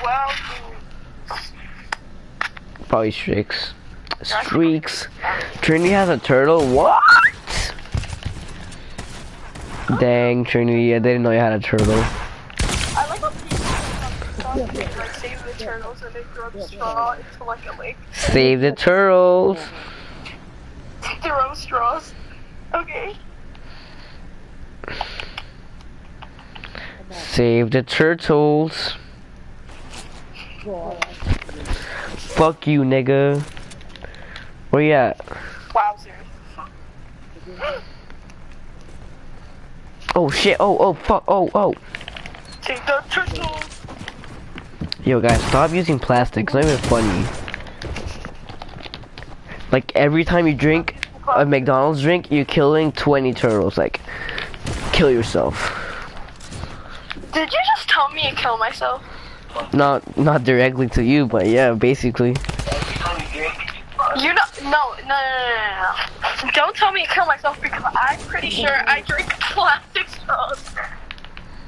Well, Probably streaks. Streaks. Trinity has a turtle? What? Dang, Trinity, I didn't know you had a turtle. I like how people like save the turtles and they throw the straw into like a lake. Save the turtles. Throw straws. Okay. Save the turtles. Fuck you, nigga. Where you at? Wowzer. Oh shit, oh, oh, fuck, oh, oh. Take the turtles. Yo, guys, stop using plastic. It's not even funny. Like, every time you drink a McDonald's drink, you're killing 20 turtles. Like, kill yourself. Did you just tell me to kill myself? Not, not directly to you, but yeah, basically. You know, no, no, no, no, no. Don't tell me to kill myself because I'm pretty sure I drink plastic straws.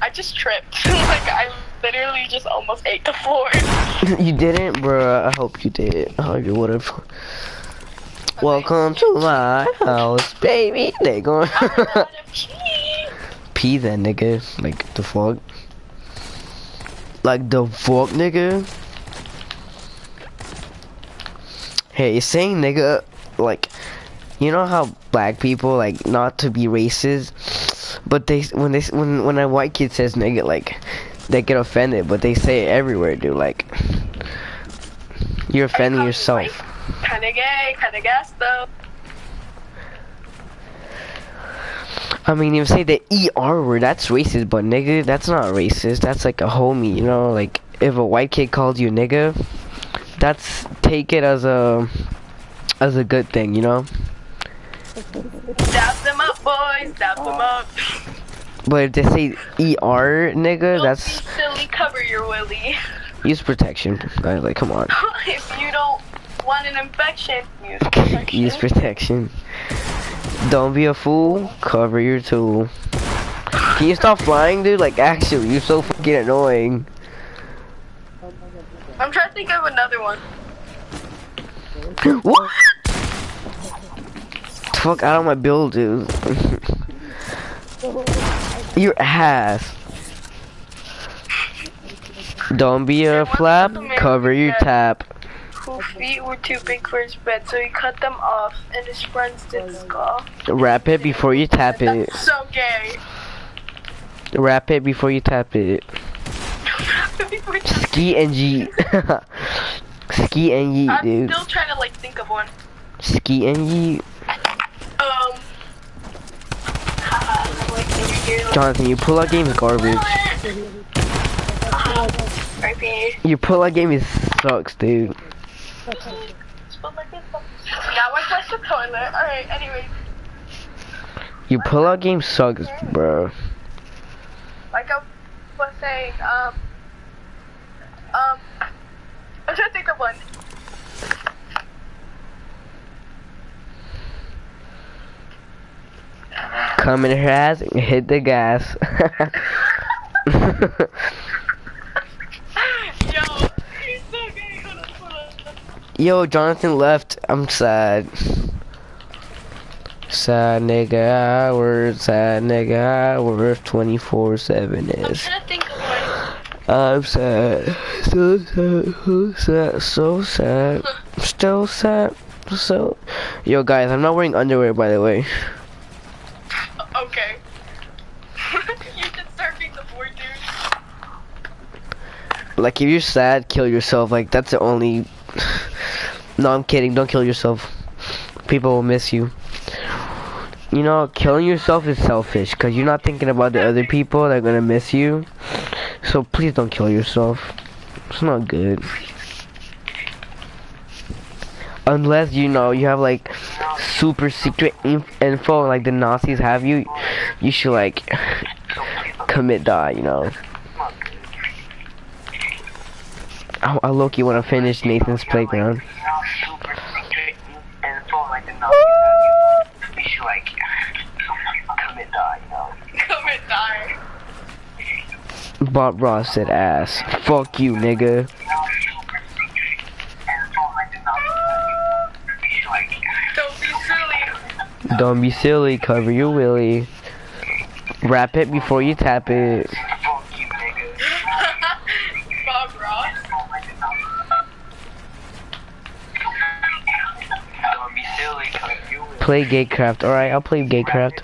I just tripped. like I literally just almost ate the floor. you didn't, bro. I hope you did. I hope you would've. Welcome to my house, baby. They going I'm out of cheese. pee then, nigga. Like the fuck. Like the fuck, nigga. Hey, you saying nigga, like, you know how black people like not to be racist, but they when they when when a white kid says nigga, like, they get offended, but they say it everywhere, dude. Like, you're offending yourself. Kinda gay, kinda gas though. I mean, you say the ER word, that's racist, but nigga, that's not racist. That's like a homie, you know? Like, if a white kid called you nigga, that's, take it as a, as a good thing, you know? Dap them up, boys. Dap them up. But if they say ER nigga, Don't that's, silly. Cover your willy. use protection. Guys, like, come on. if you don't want an infection, use protection. use protection. Don't be a fool, cover your tool. Can you stop flying, dude? Like, actually, you're so fucking annoying. I'm trying to think of another one. What? Fuck out of my build, dude. Your ass. Don't be a flap, cover your tap. Whose feet were too big for his bed, so he cut them off, and his friends did scoff. Wrap it before you tap it. That's so gay. Wrap it before you tap it. Ski and yeet. Ski and yeet, I'm dude. still trying to like think of one. Ski and yeet. Um. haha, like, over here, like, Jonathan, your pull-out game is garbage. Your pull-out game is sucks, dude. Spelled like this. I flush the toilet. Alright, anyway. Your pull-out game sucks, bro. Like I was saying, um. Um. I'm trying to think of one. Come in her ass and hit the gas. Yo, he's so gay. Hold on, hold on. Yo, Jonathan left. I'm sad. Sad nigga hours, sad nigga hours, 24-7 is. trying to think of one. I'm sad, so sad, so sad, so sad, still sad, so. Yo, guys, I'm not wearing underwear, by the way. Okay. you should start being the board, dude. Like, if you're sad, kill yourself. Like, that's the only. No, I'm kidding. Don't kill yourself. People will miss you. You know, killing yourself is selfish because you're not thinking about the other people that are gonna miss you. So please don't kill yourself. It's not good. Unless you know you have like super secret inf- info, like the Nazis have you, you should like commit die. You know. I, I low key want to finish Nathan's playground. super secret info like the Nazis have you. We should like commit die, you know. Come and die. Bob Ross said ass. Fuck you, nigga. Super secret info like the Nazis have you. We should like Don't be silly. Don't be silly, cover your willy. Wrap it before you tap it. you. Bob Ross. Don't be silly, cause you will. Play Gatecraft. Alright, I'll play Gatecraft.